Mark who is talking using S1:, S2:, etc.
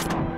S1: you